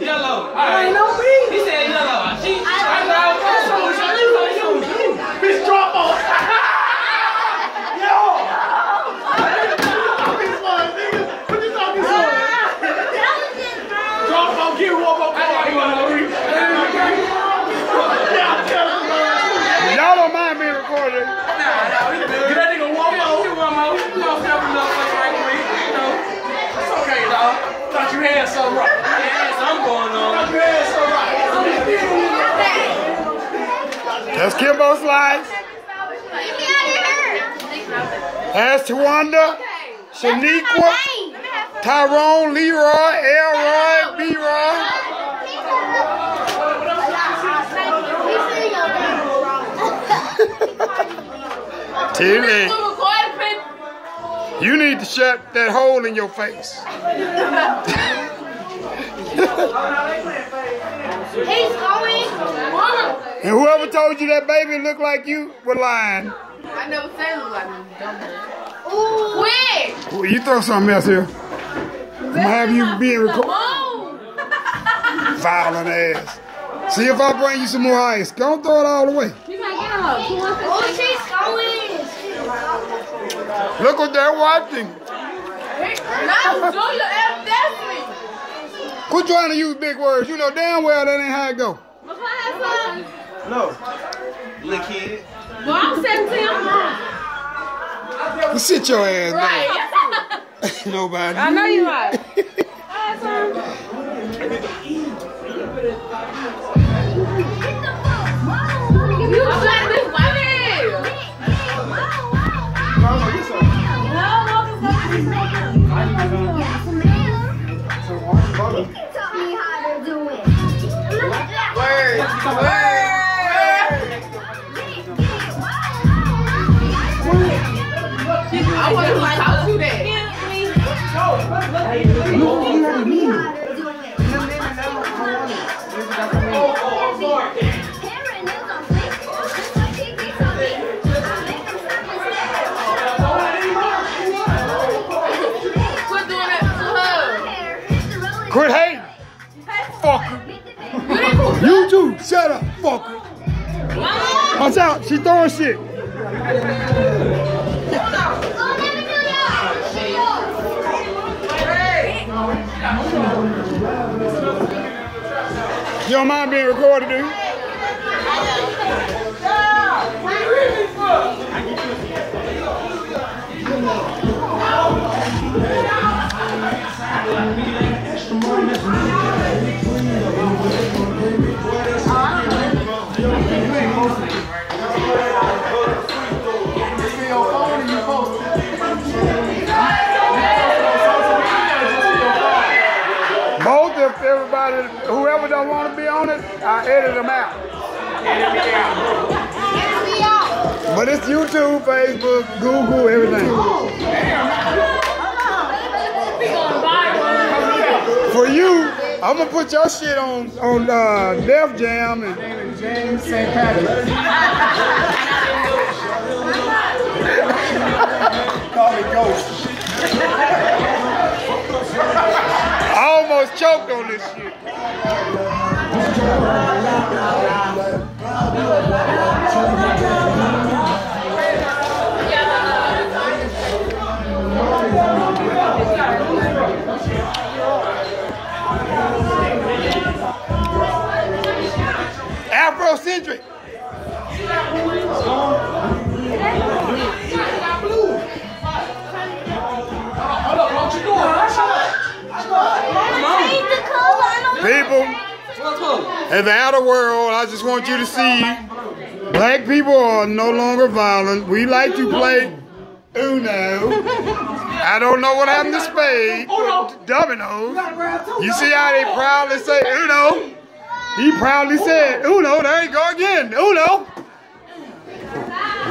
Yellow. All right. He said yellow. She, I know. Bitch, drop on. Yo. Talking fun, nigga. What you talking fun? Drop on, give one more call. Yeah, I'm telling you. Y'all don't mind being recorded. Get that nigga one more. It's okay, dog. Thought you had something right. Thought you had something right. That's Kimbo Slice. That's Tawanda, Shaniqua, Tyrone, Leroy, Elroy, B-Roy. Tilly, you need to shut that hole in your face. He's going. Mama. And whoever told you that baby looked like you were lying. I never said it was like dumb. Ooh. Wait. Well, you throw something else here. I'm gonna have you being recorded. Oh. Violent ass. See if I bring you some more ice. Don't throw it all away. You might get her. Who Oh, she's going. Look what they're watching. Now, do your F definitely. Quit trying to use big words. You know damn well that ain't how it go. What's my ass No. Little kid. Well, I'm 17. I'm wrong. You sit your ass down. Right. Nobody. I know you're right. I want to like how to that. Quit doing that to her. Quit hating. Fucker. Shut up, fucker. Watch out. She throwing shit. You don't mind being recorded, do you? Both on it, I edit them out. But it's YouTube, Facebook, Google, everything. For you, I'm gonna put your shit on on uh, Def Jam and James St. Patrick. Call me Ghost. I almost choked on Afrocentric. People, in the outer world, I just want you to see black people are no longer violent. We like to play Uno. I don't know what happened to Spade. Dominoes. You see how they proudly say Uno? He proudly said Uno. There you go again. Uno.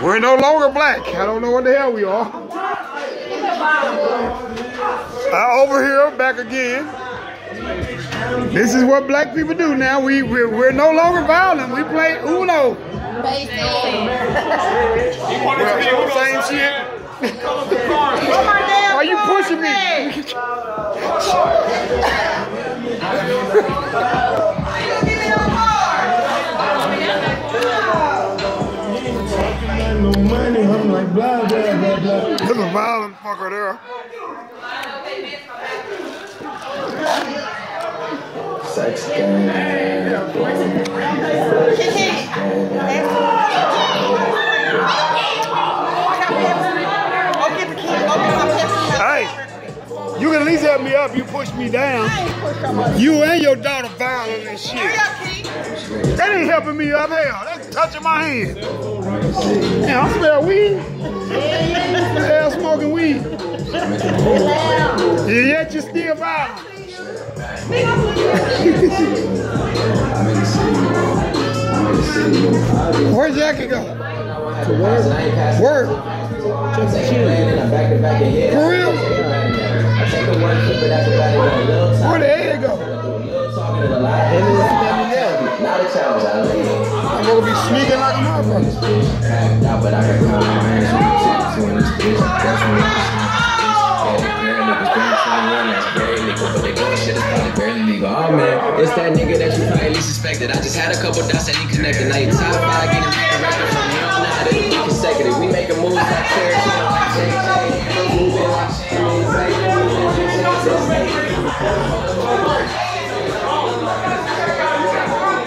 We're no longer black. I don't know what the hell we are. Over here, back again. This is what black people do now. We we're, we're no longer violent. We play Uno. Well, same shit. Why you pushing me. no money. I'm like blah blah blah blah. There's a violent fucker there. Sex game. Hey, you can at least help me up. You push me down. You and your daughter violent and shit. That ain't helping me up. Hell, that's touching my hand. Yeah, I smell weed. Hell, smoking weed. Yeah, yet you still violent. Where's Jackie go? To work. Work. For real? I'm gonna be sneaking like a motherfucker. Oh man, it's that nigga that you probably least suspected. I just had a couple dots that ain't connected. Now you top five, getting from here on out. It'll be consecutive. We making moves like Tarantino,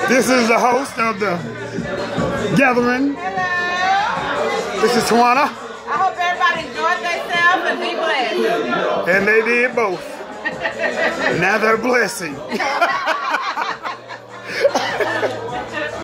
This is the host of the gathering. This is Tawana, I hope everybody enjoyed themselves and be blessed. and they did both. now they're blessing.